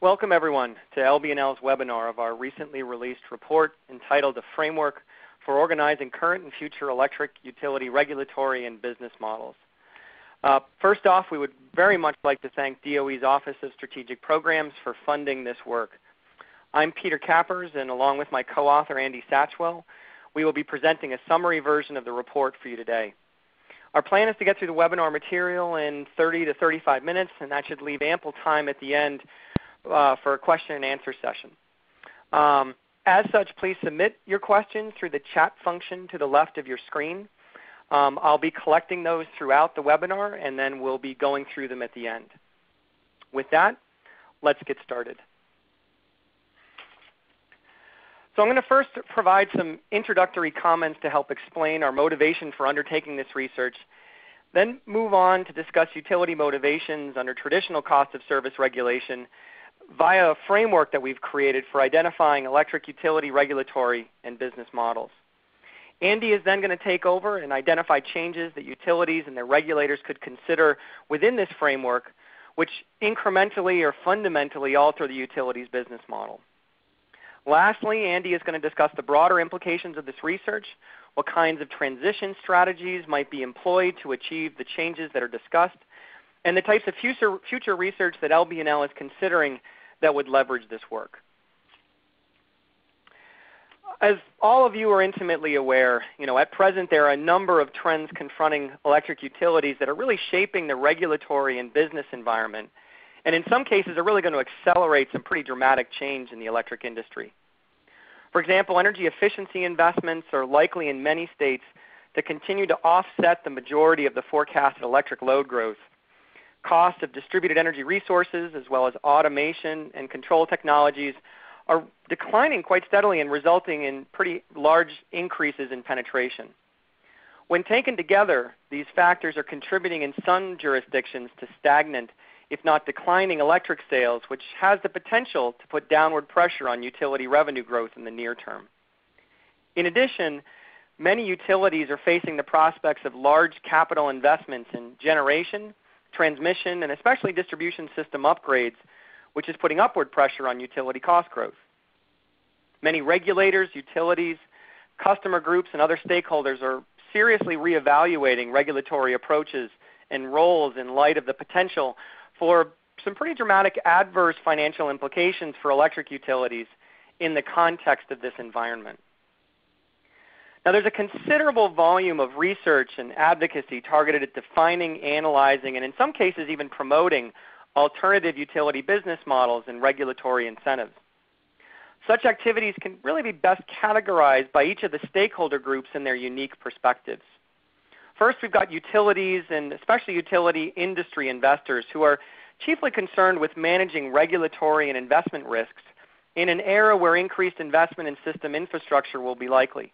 Welcome everyone to LBNL's webinar of our recently released report entitled The Framework for Organizing Current and Future Electric Utility Regulatory and Business Models. Uh, first off, we would very much like to thank DOE's Office of Strategic Programs for funding this work. I'm Peter Cappers, and along with my co-author Andy Satchwell, we will be presenting a summary version of the report for you today. Our plan is to get through the webinar material in 30 to 35 minutes, and that should leave ample time at the end uh, for a question and answer session. Um, as such, please submit your questions through the chat function to the left of your screen. Um, I'll be collecting those throughout the webinar, and then we'll be going through them at the end. With that, let's get started. So I'm going to first provide some introductory comments to help explain our motivation for undertaking this research, then move on to discuss utility motivations under traditional cost of service regulation via a framework that we've created for identifying electric utility regulatory and business models. Andy is then going to take over and identify changes that utilities and their regulators could consider within this framework which incrementally or fundamentally alter the utility's business model. Lastly, Andy is going to discuss the broader implications of this research, what kinds of transition strategies might be employed to achieve the changes that are discussed, and the types of future, future research that LBNL is considering that would leverage this work. As all of you are intimately aware, you know, at present there are a number of trends confronting electric utilities that are really shaping the regulatory and business environment, and in some cases are really going to accelerate some pretty dramatic change in the electric industry. For example, energy efficiency investments are likely in many states to continue to offset the majority of the forecasted electric load growth costs of distributed energy resources as well as automation and control technologies are declining quite steadily and resulting in pretty large increases in penetration. When taken together, these factors are contributing in some jurisdictions to stagnant, if not declining, electric sales, which has the potential to put downward pressure on utility revenue growth in the near term. In addition, many utilities are facing the prospects of large capital investments in generation, transmission, and especially distribution system upgrades, which is putting upward pressure on utility cost growth. Many regulators, utilities, customer groups, and other stakeholders are seriously reevaluating regulatory approaches and roles in light of the potential for some pretty dramatic adverse financial implications for electric utilities in the context of this environment. Now, there's a considerable volume of research and advocacy targeted at defining, analyzing, and in some cases even promoting alternative utility business models and regulatory incentives. Such activities can really be best categorized by each of the stakeholder groups and their unique perspectives. First, we've got utilities and especially utility industry investors who are chiefly concerned with managing regulatory and investment risks in an era where increased investment in system infrastructure will be likely.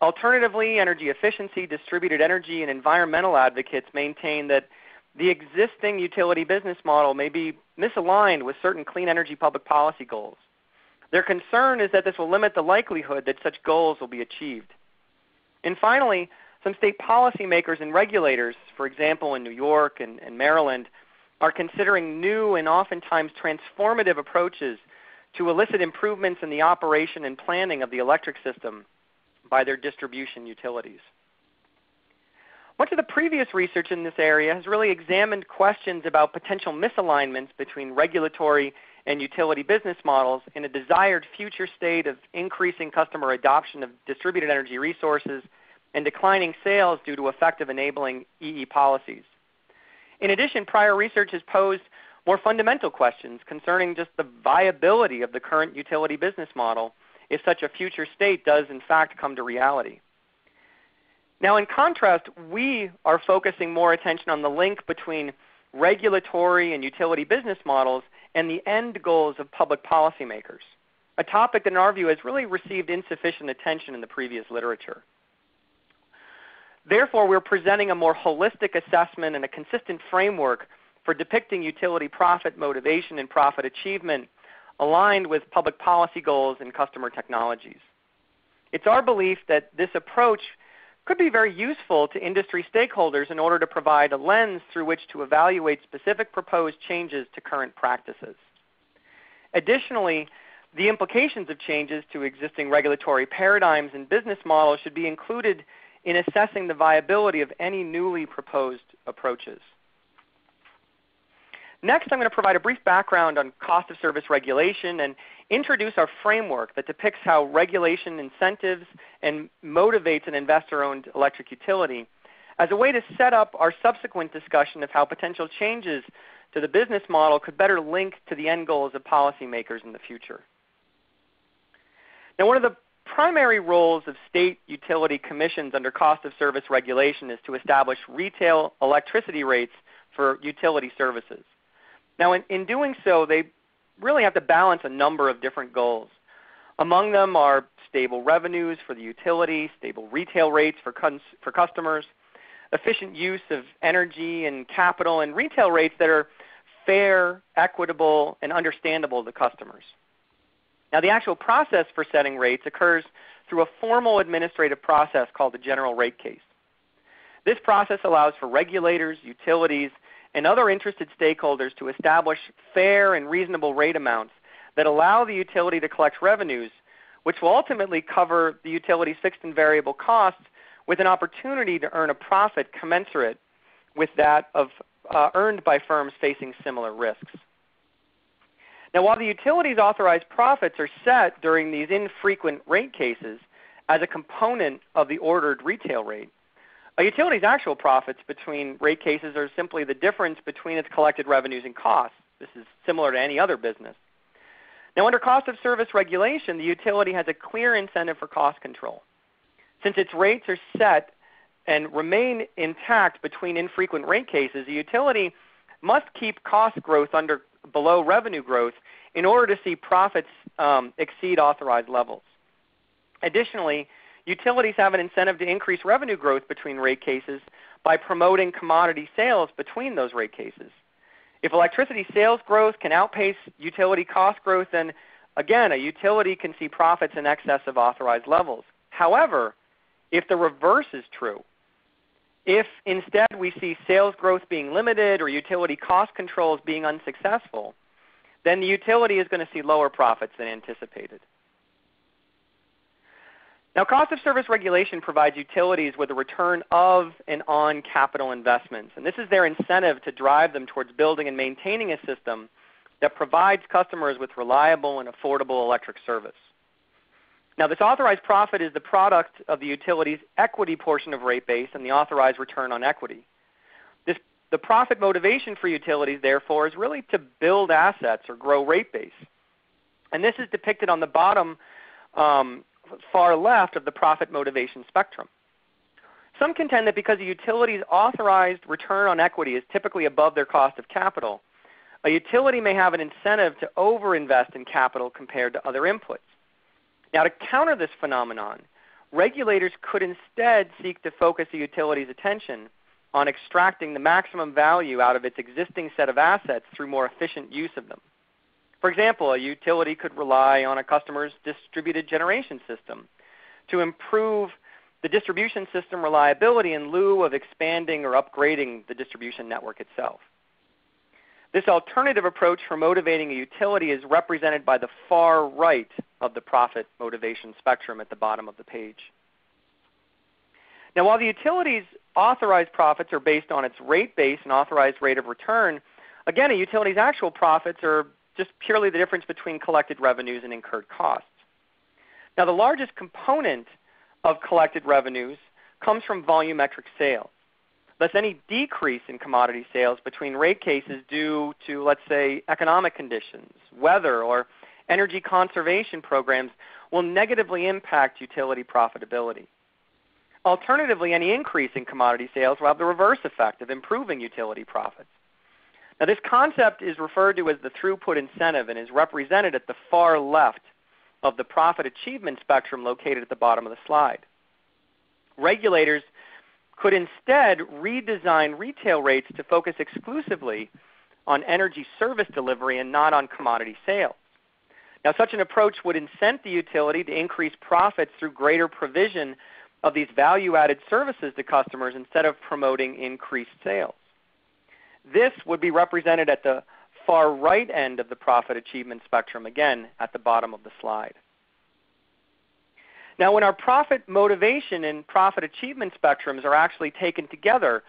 Alternatively, energy efficiency, distributed energy, and environmental advocates maintain that the existing utility business model may be misaligned with certain clean energy public policy goals. Their concern is that this will limit the likelihood that such goals will be achieved. And finally, some state policymakers and regulators, for example in New York and, and Maryland, are considering new and oftentimes transformative approaches to elicit improvements in the operation and planning of the electric system by their distribution utilities. Much of the previous research in this area has really examined questions about potential misalignments between regulatory and utility business models in a desired future state of increasing customer adoption of distributed energy resources and declining sales due to effective enabling EE policies. In addition, prior research has posed more fundamental questions concerning just the viability of the current utility business model if such a future state does in fact come to reality. Now, in contrast, we are focusing more attention on the link between regulatory and utility business models and the end goals of public policymakers, a topic that in our view has really received insufficient attention in the previous literature. Therefore, we're presenting a more holistic assessment and a consistent framework for depicting utility profit motivation and profit achievement aligned with public policy goals and customer technologies. It's our belief that this approach could be very useful to industry stakeholders in order to provide a lens through which to evaluate specific proposed changes to current practices. Additionally, the implications of changes to existing regulatory paradigms and business models should be included in assessing the viability of any newly proposed approaches. Next, I'm going to provide a brief background on cost of service regulation and introduce our framework that depicts how regulation incentives and motivates an investor-owned electric utility as a way to set up our subsequent discussion of how potential changes to the business model could better link to the end goals of policymakers in the future. Now, one of the primary roles of state utility commissions under cost of service regulation is to establish retail electricity rates for utility services. Now, in, in doing so, they really have to balance a number of different goals. Among them are stable revenues for the utility, stable retail rates for, cons- for customers, efficient use of energy and capital, and retail rates that are fair, equitable, and understandable to customers. Now, the actual process for setting rates occurs through a formal administrative process called the general rate case. This process allows for regulators, utilities, and other interested stakeholders to establish fair and reasonable rate amounts that allow the utility to collect revenues, which will ultimately cover the utility's fixed and variable costs with an opportunity to earn a profit commensurate with that of uh, earned by firms facing similar risks. Now, while the utility's authorized profits are set during these infrequent rate cases as a component of the ordered retail rate, a utility's actual profits between rate cases are simply the difference between its collected revenues and costs. This is similar to any other business. Now, under cost of service regulation, the utility has a clear incentive for cost control. Since its rates are set and remain intact between infrequent rate cases, the utility must keep cost growth under below revenue growth in order to see profits um, exceed authorized levels. Additionally, utilities have an incentive to increase revenue growth between rate cases by promoting commodity sales between those rate cases. If electricity sales growth can outpace utility cost growth, then again, a utility can see profits in excess of authorized levels. However, if the reverse is true, if instead we see sales growth being limited or utility cost controls being unsuccessful, then the utility is going to see lower profits than anticipated. Now, cost of service regulation provides utilities with a return of and on capital investments, and this is their incentive to drive them towards building and maintaining a system that provides customers with reliable and affordable electric service. Now, this authorized profit is the product of the utility's equity portion of rate base and the authorized return on equity. This, the profit motivation for utilities, therefore, is really to build assets or grow rate base. And this is depicted on the bottom um, far left of the profit motivation spectrum. Some contend that because a utility's authorized return on equity is typically above their cost of capital, a utility may have an incentive to overinvest in capital compared to other inputs. Now, to counter this phenomenon, regulators could instead seek to focus a utility's attention on extracting the maximum value out of its existing set of assets through more efficient use of them. For example, a utility could rely on a customer's distributed generation system to improve the distribution system reliability in lieu of expanding or upgrading the distribution network itself. This alternative approach for motivating a utility is represented by the far right of the profit motivation spectrum at the bottom of the page. Now, while the utility's authorized profits are based on its rate base and authorized rate of return, again, a utility's actual profits are just purely the difference between collected revenues and incurred costs. Now, the largest component of collected revenues comes from volumetric sales. Thus, any decrease in commodity sales between rate cases due to, let's say, economic conditions, weather, or energy conservation programs will negatively impact utility profitability. Alternatively, any increase in commodity sales will have the reverse effect of improving utility profits. Now, this concept is referred to as the throughput incentive and is represented at the far left of the profit achievement spectrum located at the bottom of the slide. Regulators could instead redesign retail rates to focus exclusively on energy service delivery and not on commodity sales. Now, such an approach would incent the utility to increase profits through greater provision of these value-added services to customers instead of promoting increased sales. This would be represented at the far right end of the profit achievement spectrum, again at the bottom of the slide. Now, when our profit motivation and profit achievement spectrums are actually taken together,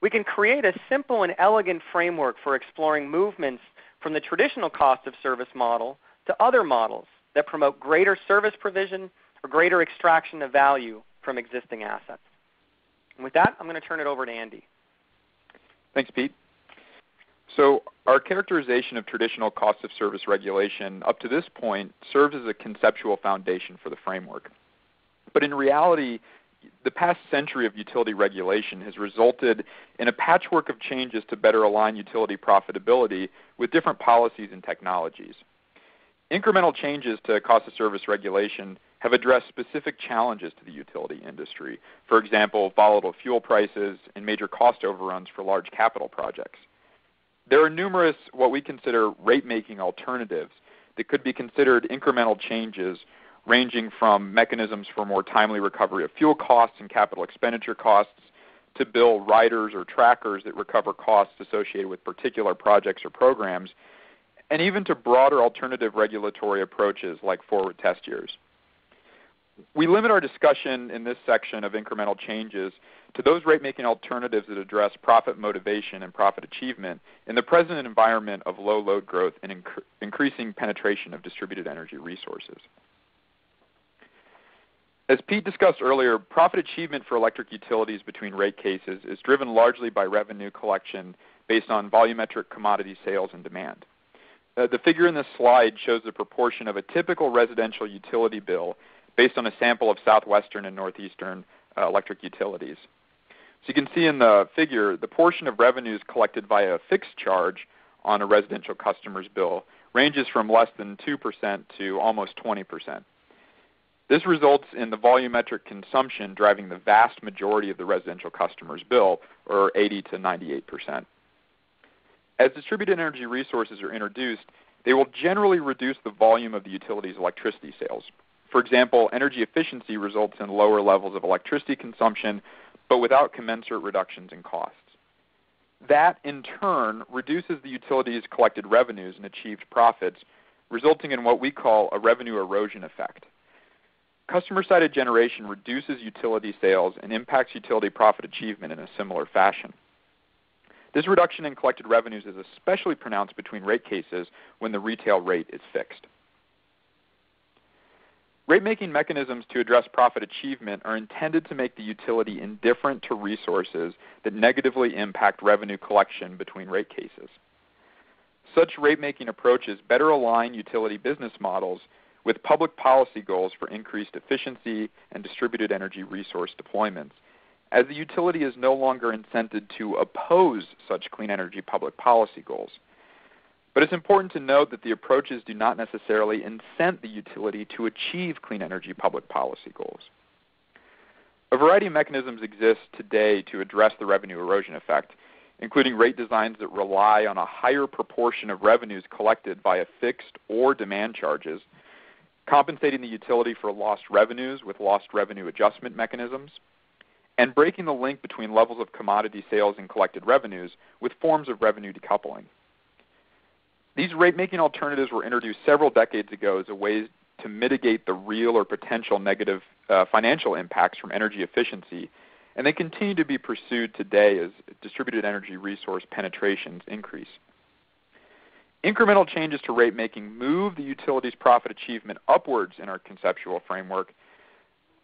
we can create a simple and elegant framework for exploring movements from the traditional cost of service model to other models that promote greater service provision or greater extraction of value from existing assets. And with that, I'm going to turn it over to Andy. Thanks, Pete. So our characterization of traditional cost of service regulation up to this point serves as a conceptual foundation for the framework. But in reality, the past century of utility regulation has resulted in a patchwork of changes to better align utility profitability with different policies and technologies. Incremental changes to cost of service regulation have addressed specific challenges to the utility industry, for example, volatile fuel prices and major cost overruns for large capital projects. There are numerous what we consider rate-making alternatives that could be considered incremental changes ranging from mechanisms for more timely recovery of fuel costs and capital expenditure costs to bill riders or trackers that recover costs associated with particular projects or programs, and even to broader alternative regulatory approaches like forward test years. We limit our discussion in this section of incremental changes to those rate-making alternatives that address profit motivation and profit achievement in the present environment of low load growth and inc- increasing penetration of distributed energy resources. As Pete discussed earlier, profit achievement for electric utilities between rate cases is driven largely by revenue collection based on volumetric commodity sales and demand. Uh, the figure in this slide shows the proportion of a typical residential utility bill based on a sample of southwestern and northeastern Uh, electric utilities. So you can see in the figure the portion of revenues collected via a fixed charge on a residential customer's bill ranges from less than 2% to almost 20%. This results in the volumetric consumption driving the vast majority of the residential customer's bill, or 80 to 98%. As distributed energy resources are introduced, they will generally reduce the volume of the utility's electricity sales. For example, energy efficiency results in lower levels of electricity consumption but without commensurate reductions in costs. That, in turn, reduces the utility's collected revenues and achieved profits, resulting in what we call a revenue erosion effect. Customer-sided generation reduces utility sales and impacts utility profit achievement in a similar fashion. This reduction in collected revenues is especially pronounced between rate cases when the retail rate is fixed. Rate-making mechanisms to address profit achievement are intended to make the utility indifferent to resources that negatively impact revenue collection between rate cases. Such rate-making approaches better align utility business models with public policy goals for increased efficiency and distributed energy resource deployments, as the utility is no longer incented to oppose such clean energy public policy goals. But it's important to note that the approaches do not necessarily incent the utility to achieve clean energy public policy goals. A variety of mechanisms exist today to address the revenue erosion effect, including rate designs that rely on a higher proportion of revenues collected via fixed or demand charges, compensating the utility for lost revenues with lost revenue adjustment mechanisms, and breaking the link between levels of commodity sales and collected revenues with forms of revenue decoupling. These rate-making alternatives were introduced several decades ago as a way to mitigate the real or potential negative uh, financial impacts from energy efficiency, and they continue to be pursued today as distributed energy resource penetrations increase. Incremental changes to rate making move the utility's profit achievement upwards in our conceptual framework,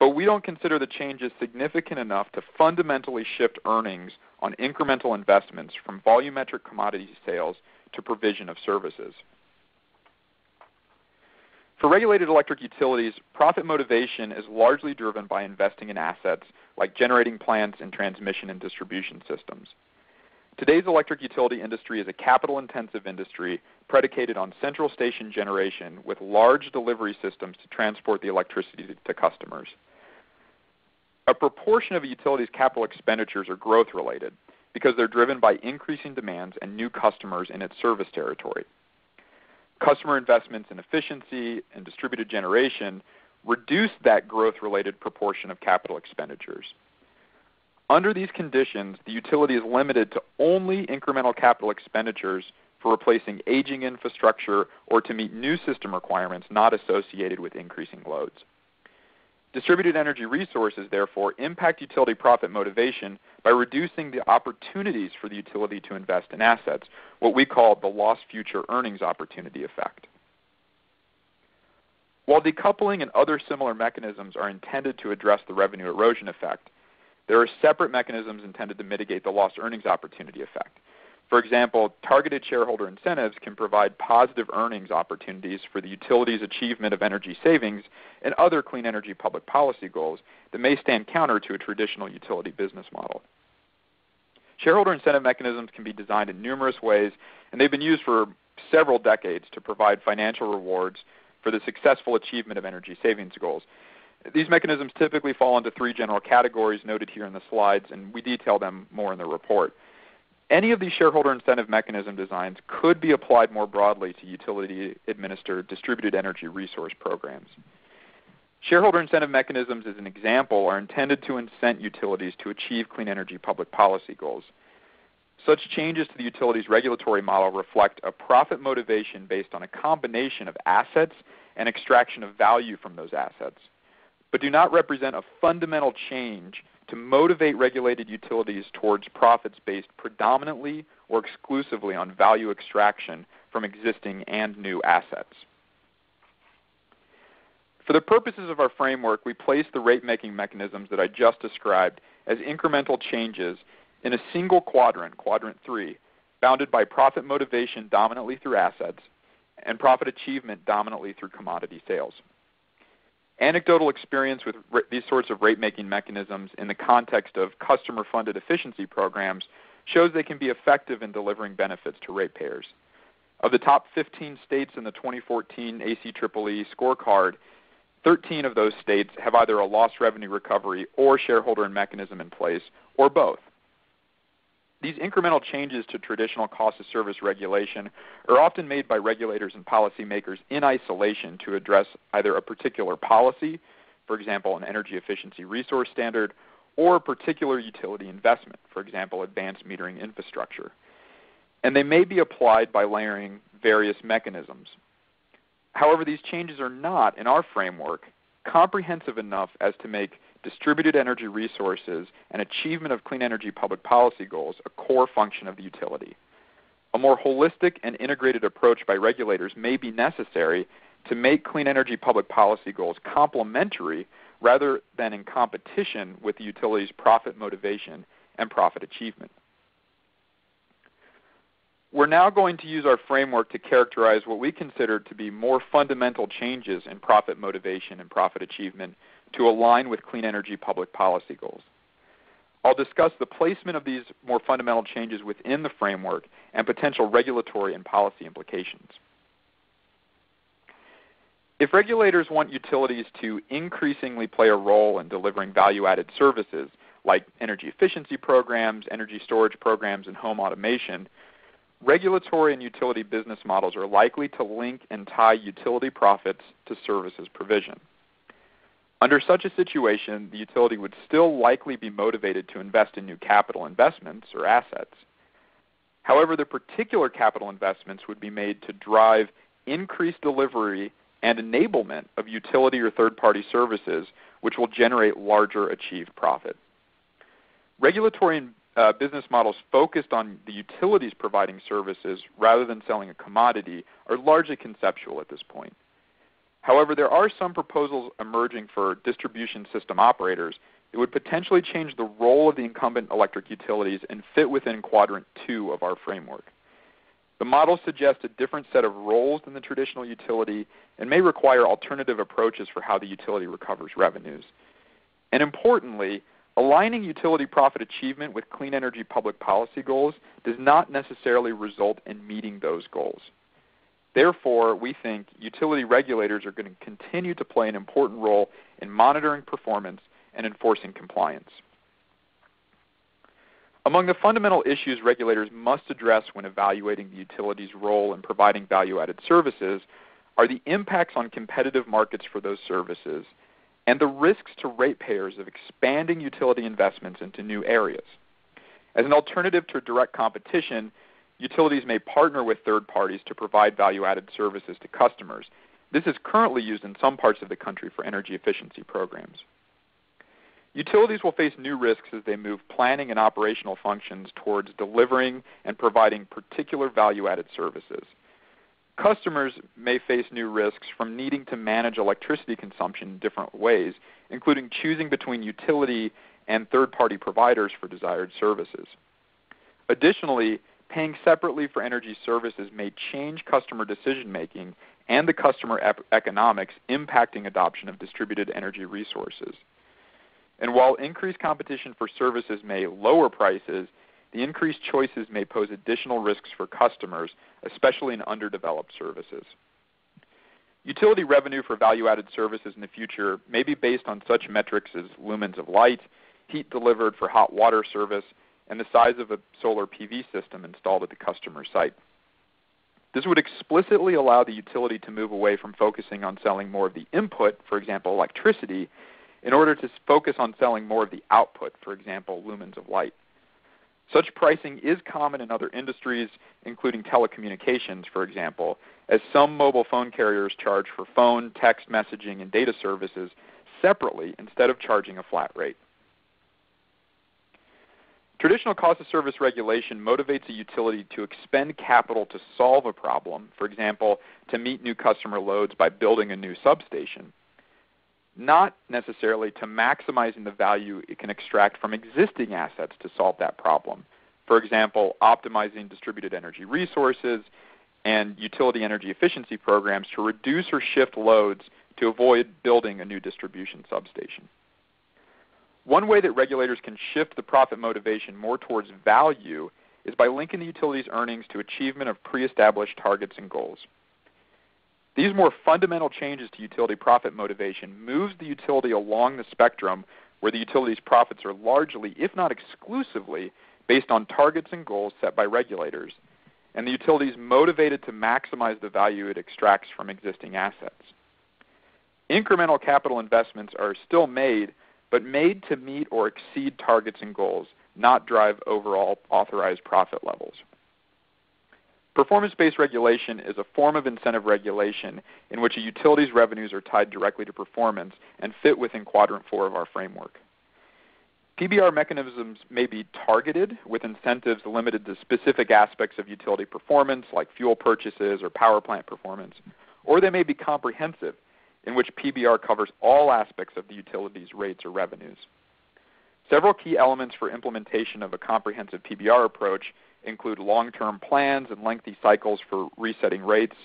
but we don't consider the changes significant enough to fundamentally shift earnings on incremental investments from volumetric commodity sales to provision of services. For regulated electric utilities, profit motivation is largely driven by investing in assets like generating plants and transmission and distribution systems. Today's electric utility industry is a capital intensive industry predicated on central station generation with large delivery systems to transport the electricity to customers. A proportion of a utility's capital expenditures are growth related, because they're driven by increasing demands and new customers in its service territory. Customer investments in efficiency and distributed generation reduce that growth-related proportion of capital expenditures. Under these conditions, the utility is limited to only incremental capital expenditures for replacing aging infrastructure or to meet new system requirements not associated with increasing loads. Distributed energy resources, therefore, impact utility profit motivation by reducing the opportunities for the utility to invest in assets, what we call the lost future earnings opportunity effect. While decoupling and other similar mechanisms are intended to address the revenue erosion effect, there are separate mechanisms intended to mitigate the lost earnings opportunity effect. For example, targeted shareholder incentives can provide positive earnings opportunities for the utility's achievement of energy savings and other clean energy public policy goals that may stand counter to a traditional utility business model. Shareholder incentive mechanisms can be designed in numerous ways, and they've been used for several decades to provide financial rewards for the successful achievement of energy savings goals. These mechanisms typically fall into three general categories noted here in the slides, and we detail them more in the report. Any of these shareholder incentive mechanism designs could be applied more broadly to utility-administered distributed energy resource programs. Shareholder incentive mechanisms, as an example, are intended to incent utilities to achieve clean energy public policy goals. Such changes to the utility's regulatory model reflect a profit motivation based on a combination of assets and extraction of value from those assets, but do not represent a fundamental change to motivate regulated utilities towards profits based predominantly or exclusively on value extraction from existing and new assets. For the purposes of our framework, we place the rate-making mechanisms that I just described as incremental changes in a single quadrant, quadrant 3, bounded by profit motivation dominantly through assets and profit achievement dominantly through commodity sales. Anecdotal experience with these sorts of rate-making mechanisms in the context of customer-funded efficiency programs shows they can be effective in delivering benefits to ratepayers. Of the top 15 states in the 2014 ACEEE scorecard, 13 of those states have either a lost revenue recovery or shareholder and mechanism in place, or both. These incremental changes to traditional cost of service regulation are often made by regulators and policymakers in isolation to address either a particular policy, for example, an energy efficiency resource standard, or a particular utility investment, for example, advanced metering infrastructure. And they may be applied by layering various mechanisms. However, these changes are not, in our framework, comprehensive enough as to make distributed energy resources and achievement of clean energy public policy goals a core function of the utility. A more holistic and integrated approach by regulators may be necessary to make clean energy public policy goals complementary rather than in competition with the utility's profit motivation and profit achievement. We're now going to use our framework to characterize what we consider to be more fundamental changes in profit motivation and profit achievement to align with clean energy public policy goals. I'll discuss the placement of these more fundamental changes within the framework and potential regulatory and policy implications. If regulators want utilities to increasingly play a role in delivering value-added services like energy efficiency programs, energy storage programs, and home automation, regulatory and utility business models are likely to link and tie utility profits to services provision. Under such a situation, the utility would still likely be motivated to invest in new capital investments or assets. However, the particular capital investments would be made to drive increased delivery and enablement of utility or third-party services, which will generate larger achieved profit. Regulatory and uh, business models focused on the utilities providing services rather than selling a commodity are largely conceptual at this point. However, there are some proposals emerging for distribution system operators that would potentially change the role of the incumbent electric utilities and fit within quadrant 2 of our framework. The model suggests a different set of roles than the traditional utility and may require alternative approaches for how the utility recovers revenues. And importantly, aligning utility profit achievement with clean energy public policy goals does not necessarily result in meeting those goals. Therefore, we think utility regulators are going to continue to play an important role in monitoring performance and enforcing compliance. Among the fundamental issues regulators must address when evaluating the utility's role in providing value-added services are the impacts on competitive markets for those services and the risks to ratepayers of expanding utility investments into new areas. As an alternative to direct competition, utilities may partner with third parties to provide value-added services to customers. This is currently used in some parts of the country for energy efficiency programs. Utilities will face new risks as they move planning and operational functions towards delivering and providing particular value-added services. Customers may face new risks from needing to manage electricity consumption in different ways, including choosing between utility and third-party providers for desired services. Additionally, paying separately for energy services may change customer decision-making and the customer economics impacting adoption of distributed energy resources. And while increased competition for services may lower prices, the increased choices may pose additional risks for customers, especially in underdeveloped services. Utility revenue for value-added services in the future may be based on such metrics as lumens of light, heat delivered for hot water service, and the size of a solar PV system installed at the customer site. This would explicitly allow the utility to move away from focusing on selling more of the input, for example, electricity, in order to focus on selling more of the output, for example, lumens of light. Such pricing is common in other industries, including telecommunications, for example, as some mobile phone carriers charge for phone, text messaging, and data services separately instead of charging a flat rate. Traditional cost of service regulation motivates a utility to expend capital to solve a problem, for example, to meet new customer loads by building a new substation, not necessarily to maximizing the value it can extract from existing assets to solve that problem. For example, optimizing distributed energy resources and utility energy efficiency programs to reduce or shift loads to avoid building a new distribution substation. One way that regulators can shift the profit motivation more towards value is by linking the utility's earnings to achievement of pre-established targets and goals. These more fundamental changes to utility profit motivation moves the utility along the spectrum where the utility's profits are largely, if not exclusively, based on targets and goals set by regulators, and the utility is motivated to maximize the value it extracts from existing assets. Incremental capital investments are still made but made to meet or exceed targets and goals, not drive overall authorized profit levels. Performance-based regulation is a form of incentive regulation in which a utility's revenues are tied directly to performance and fit within quadrant 4 of our framework. PBR mechanisms may be targeted with incentives limited to specific aspects of utility performance like fuel purchases or power plant performance, or they may be comprehensive in which PBR covers all aspects of the utility's rates or revenues. Several key elements for implementation of a comprehensive PBR approach include long-term plans and lengthy cycles for resetting rates,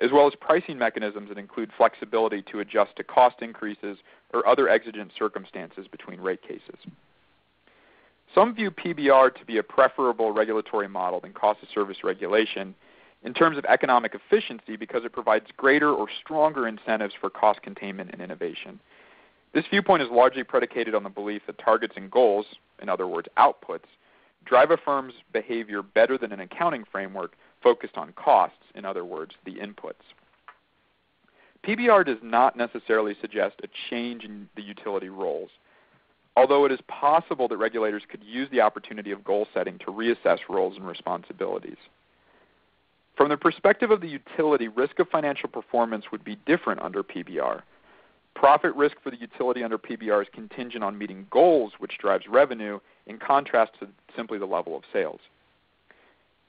as well as pricing mechanisms that include flexibility to adjust to cost increases or other exigent circumstances between rate cases. Some view PBR to be a preferable regulatory model than cost of service regulation in terms of economic efficiency because it provides greater or stronger incentives for cost containment and innovation. This viewpoint is largely predicated on the belief that targets and goals, in other words, outputs, drive a firm's behavior better than an accounting framework focused on costs, in other words, the inputs. PBR does not necessarily suggest a change in the utility roles, although it is possible that regulators could use the opportunity of goal setting to reassess roles and responsibilities. From the perspective of the utility, risk of financial performance would be different under PBR. Profit risk for the utility under PBR is contingent on meeting goals, which drives revenue, in contrast to simply the level of sales.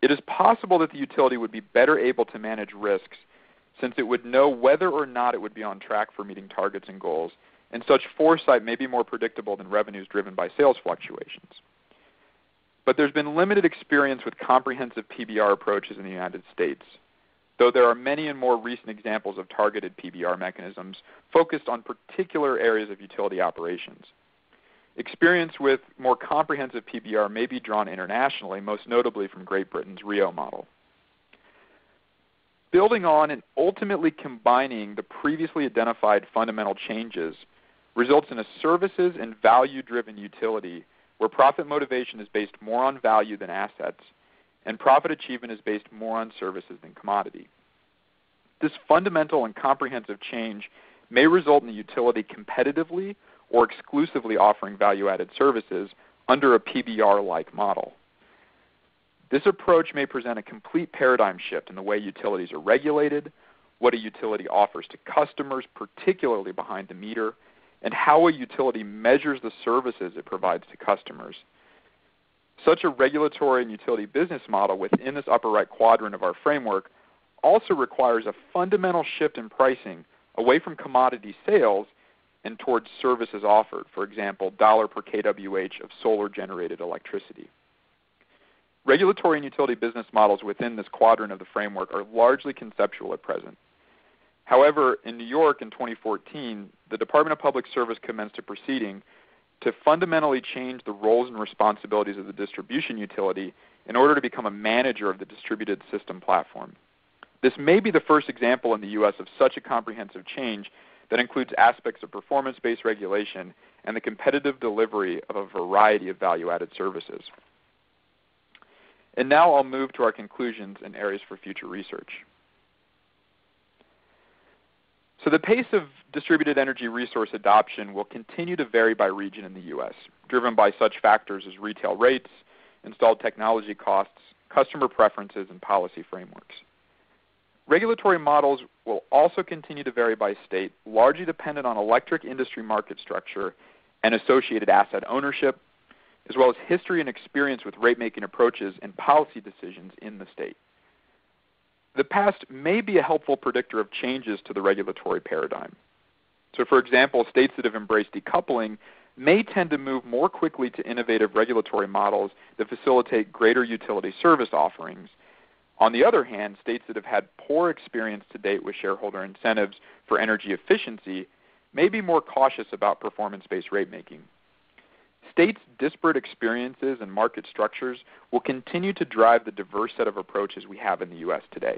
It is possible that the utility would be better able to manage risks since it would know whether or not it would be on track for meeting targets and goals, and such foresight may be more predictable than revenues driven by sales fluctuations. But there's been limited experience with comprehensive PBR approaches in the United States, though there are many and more recent examples of targeted PBR mechanisms focused on particular areas of utility operations. Experience with more comprehensive PBR may be drawn internationally, most notably from Great Britain's RIIO model. Building on and ultimately combining the previously identified fundamental changes results in a services and value driven utility where profit motivation is based more on value than assets, and profit achievement is based more on services than commodity. This fundamental and comprehensive change may result in the utility competitively or exclusively offering value-added services under a PBR-like model. This approach may present a complete paradigm shift in the way utilities are regulated, what a utility offers to customers, particularly behind the meter, and how a utility measures the services it provides to customers. Such a regulatory and utility business model within this upper right quadrant of our framework also requires a fundamental shift in pricing away from commodity sales and towards services offered, for example, dollar per kWh of solar generated electricity. Regulatory and utility business models within this quadrant of the framework are largely conceptual at present. However, in New York in 2014, the Department of Public Service commenced a proceeding to fundamentally change the roles and responsibilities of the distribution utility in order to become a manager of the distributed system platform. This may be the first example in the U.S. of such a comprehensive change that includes aspects of performance-based regulation and the competitive delivery of a variety of value-added services. And now I'll move to our conclusions and areas for future research. So the pace of distributed energy resource adoption will continue to vary by region in the U.S., driven by such factors as retail rates, installed technology costs, customer preferences, and policy frameworks. Regulatory models will also continue to vary by state, largely dependent on electric industry market structure and associated asset ownership, as well as history and experience with rate-making approaches and policy decisions in the state. The past may be a helpful predictor of changes to the regulatory paradigm. So for example, states that have embraced decoupling may tend to move more quickly to innovative regulatory models that facilitate greater utility service offerings. On the other hand, states that have had poor experience to date with shareholder incentives for energy efficiency may be more cautious about performance-based ratemaking. States' disparate experiences and market structures will continue to drive the diverse set of approaches we have in the U.S. today.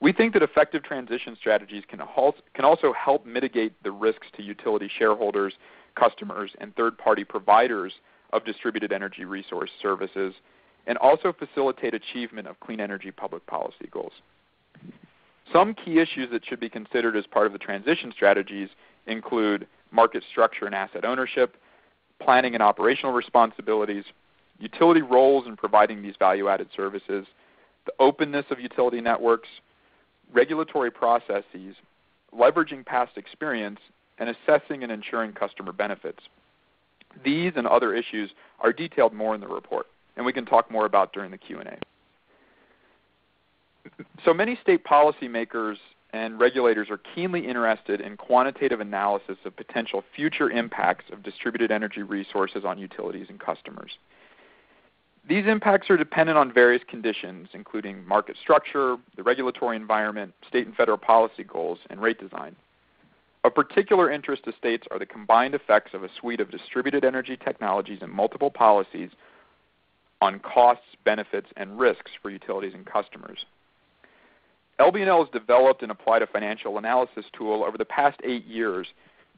We think that effective transition strategies can, also help mitigate the risks to utility shareholders, customers, and third-party providers of distributed energy resource services, and also facilitate achievement of clean energy public policy goals. Some key issues that should be considered as part of the transition strategies include market structure and asset ownership, planning and operational responsibilities, utility roles in providing these value-added services, the openness of utility networks, regulatory processes, leveraging past experience, and assessing and ensuring customer benefits. These and other issues are detailed more in the report, and we can talk more about during the Q&A. So many state policymakers and regulators are keenly interested in quantitative analysis of potential future impacts of distributed energy resources on utilities and customers. These impacts are dependent on various conditions, including market structure, the regulatory environment, state and federal policy goals, and rate design. Of particular interest to states are the combined effects of a suite of distributed energy technologies and multiple policies on costs, benefits, and risks for utilities and customers. LBNL has developed and applied a financial analysis tool over the past eight years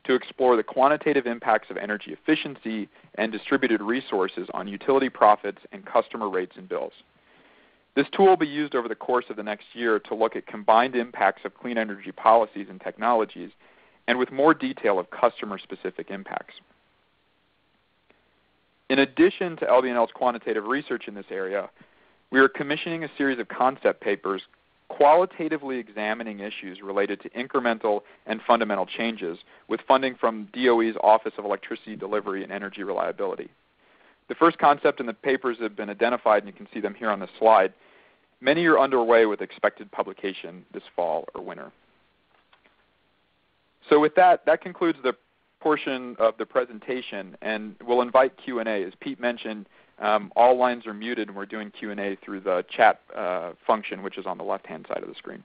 to explore the quantitative impacts of energy efficiency and distributed resources on utility profits and customer rates and bills. This tool will be used over the course of the next year to look at combined impacts of clean energy policies and technologies, and with more detail of customer-specific impacts. In addition to LBNL's quantitative research in this area, we are commissioning a series of concept papers qualitatively examining issues related to incremental and fundamental changes with funding from DOE's Office of Electricity Delivery and Energy Reliability. The first concept and the papers have been identified, and you can see them here on the slide. Many are underway with expected publication this fall or winter. So with that, that concludes the portion of the presentation, and we'll invite Q&A. As Pete mentioned, um, all lines are muted, and we're doing Q&A through the chat uh, function, which is on the left-hand side of the screen.